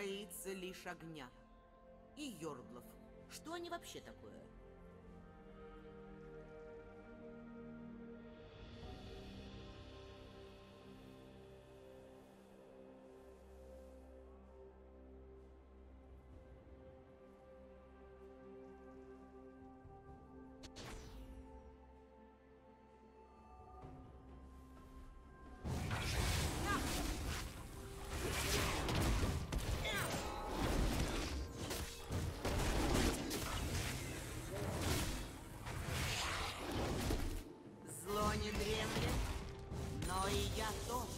Боится лишь огня. И Йордлов. Что они вообще такое? Но и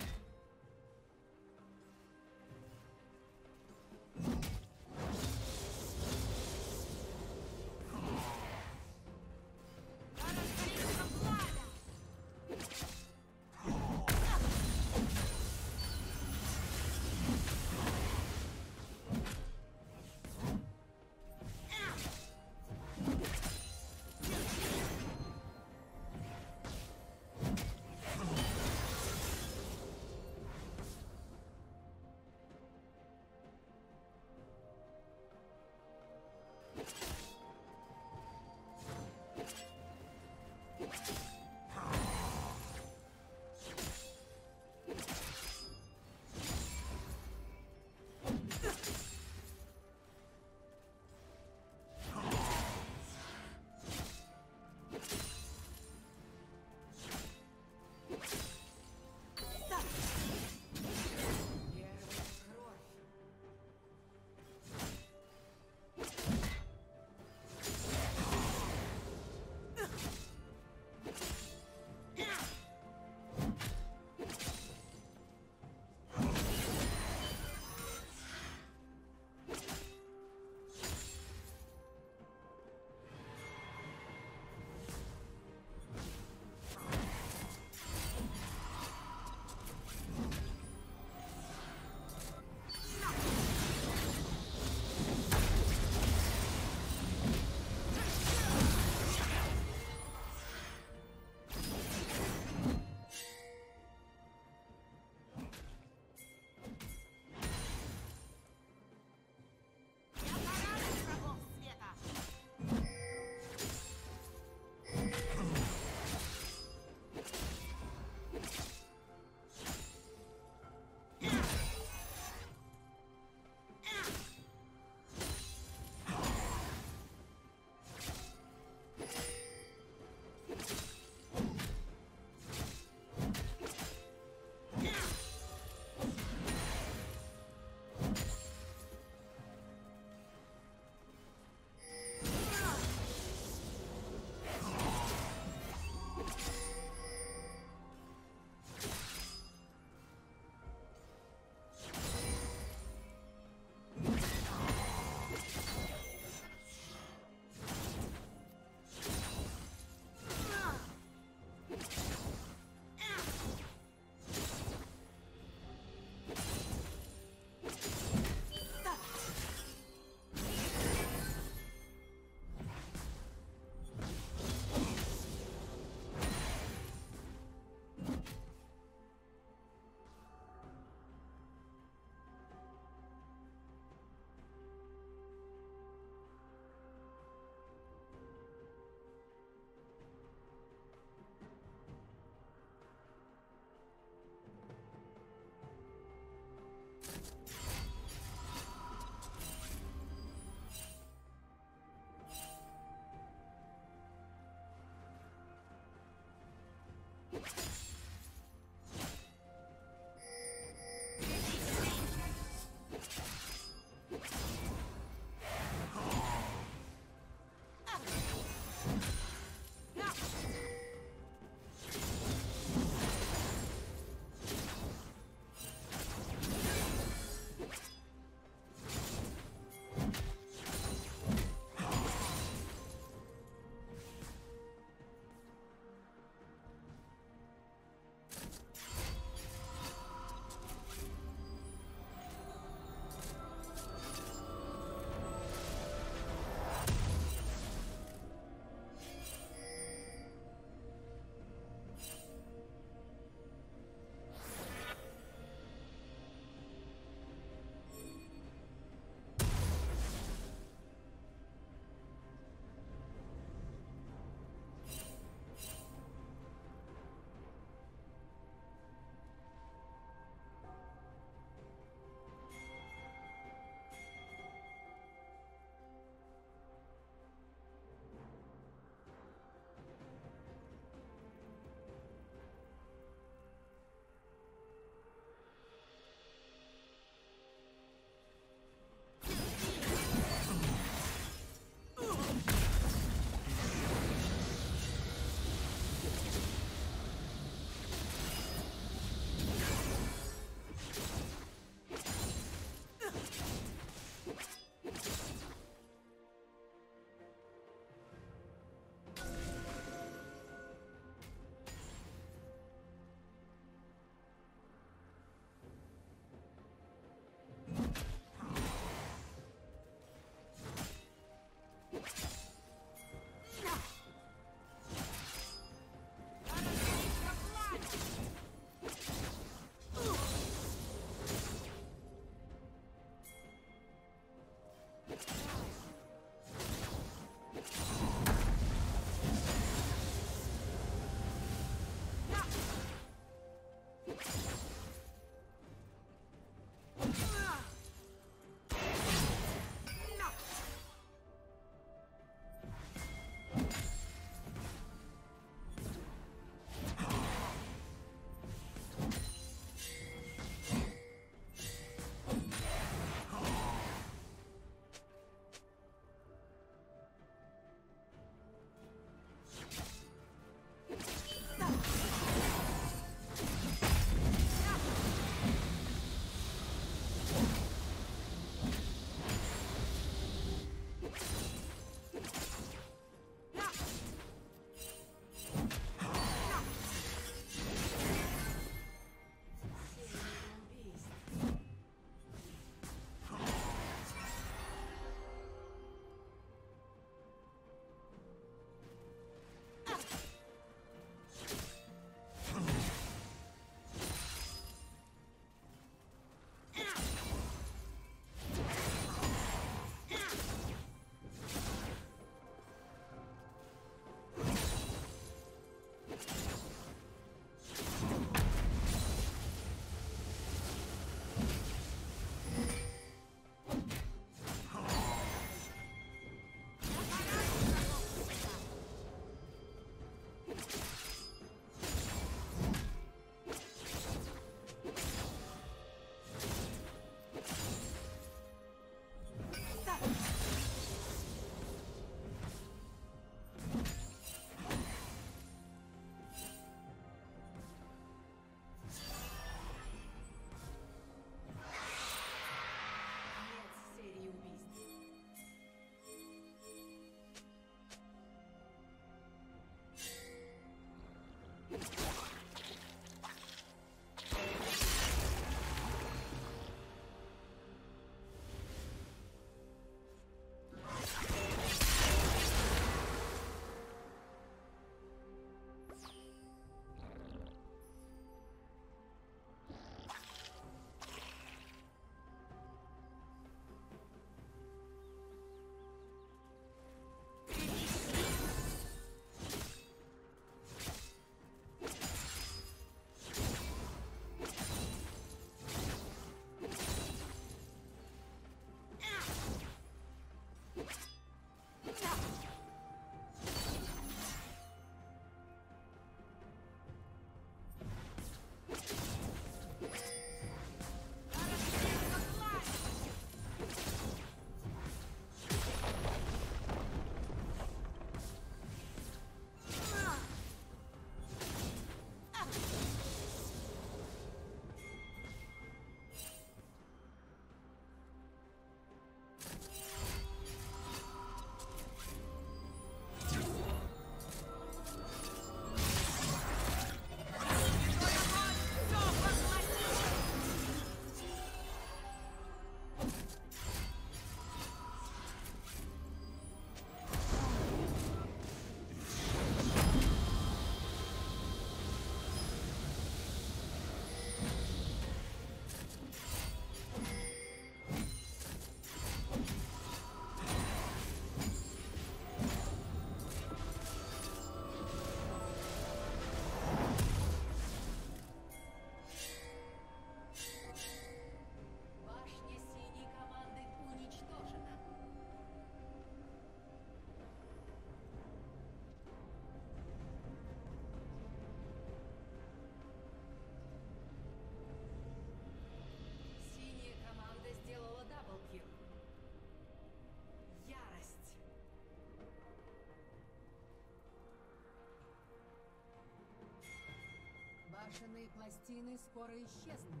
Башенные пластины скоро исчезнут.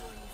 Join me.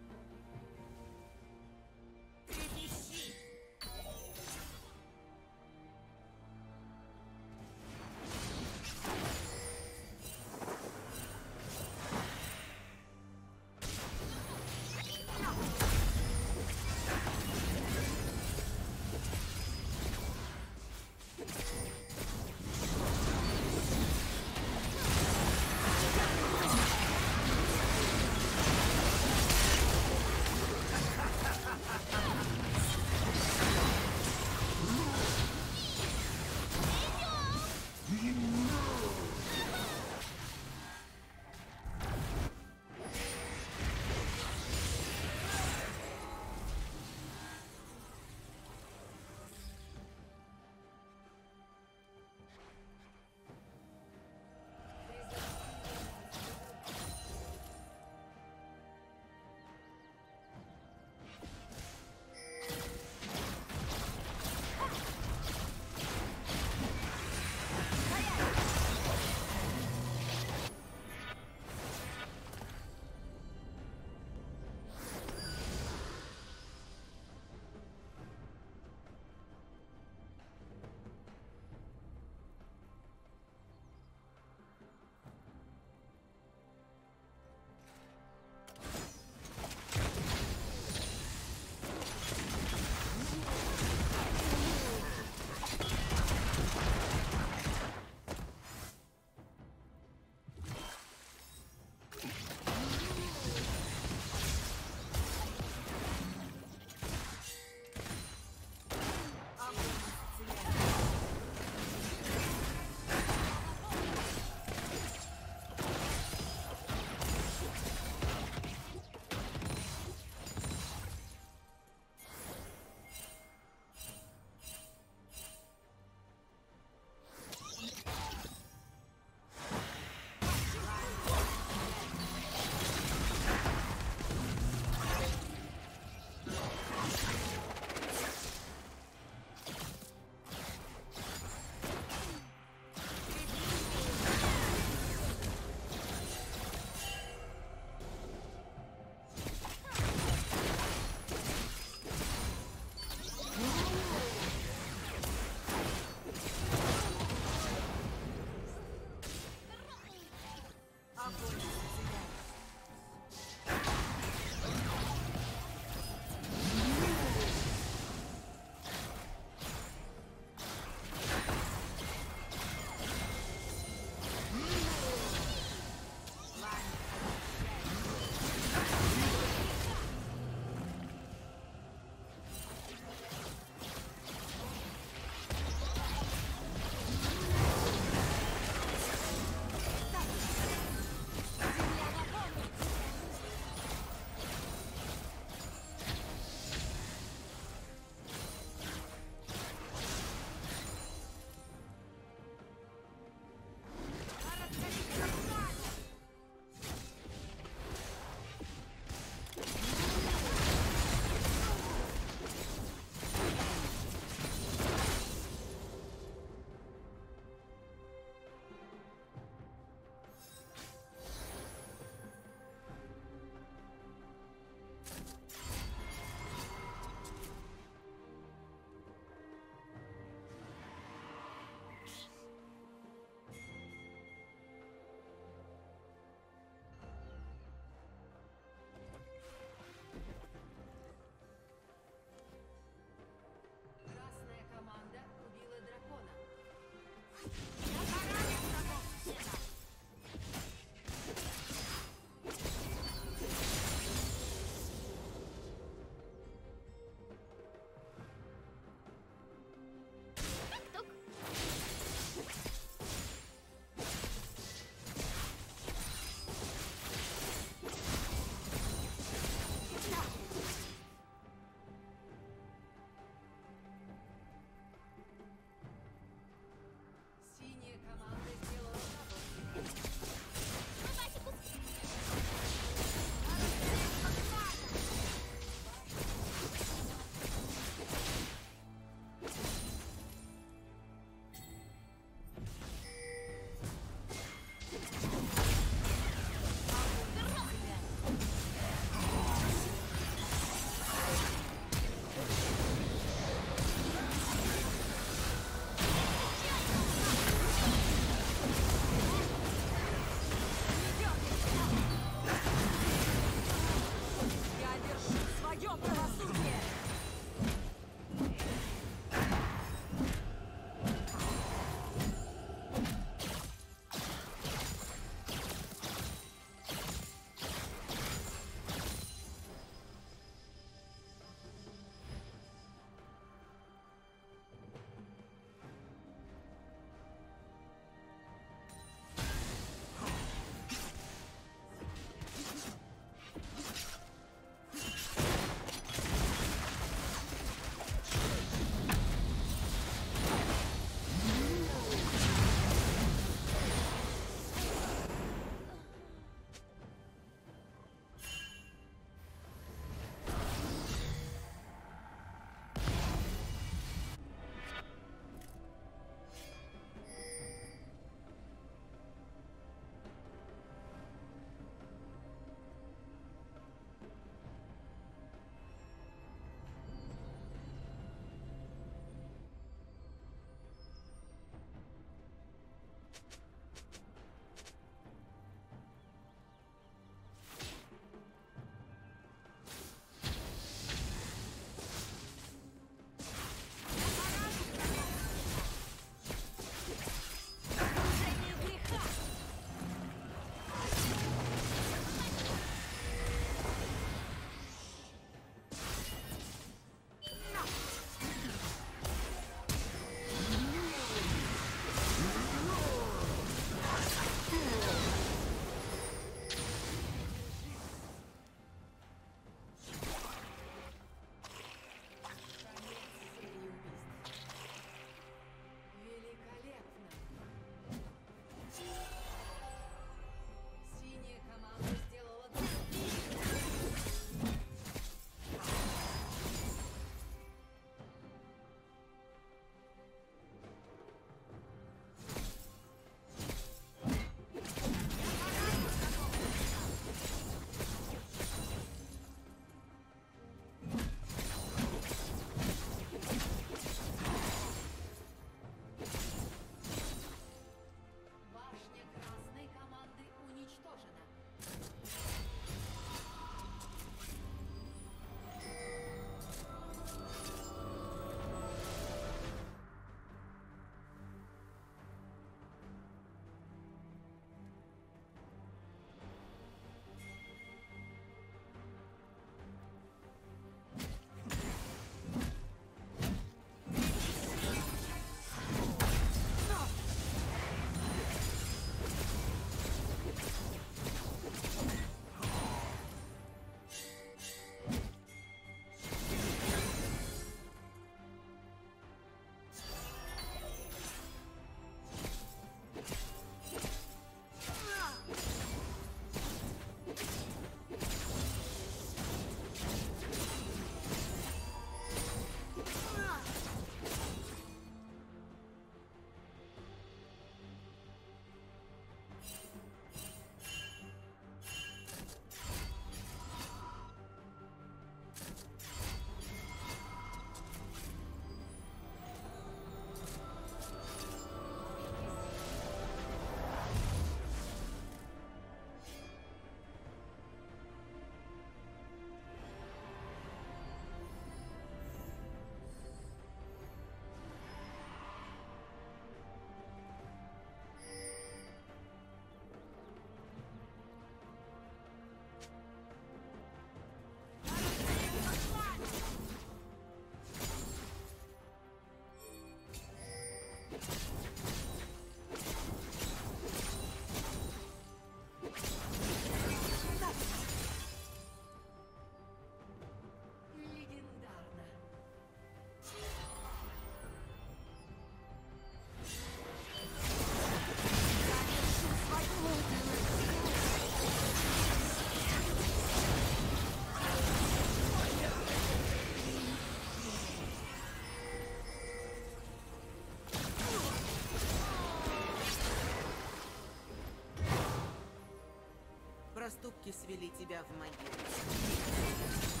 Поступки свели тебя в могилу.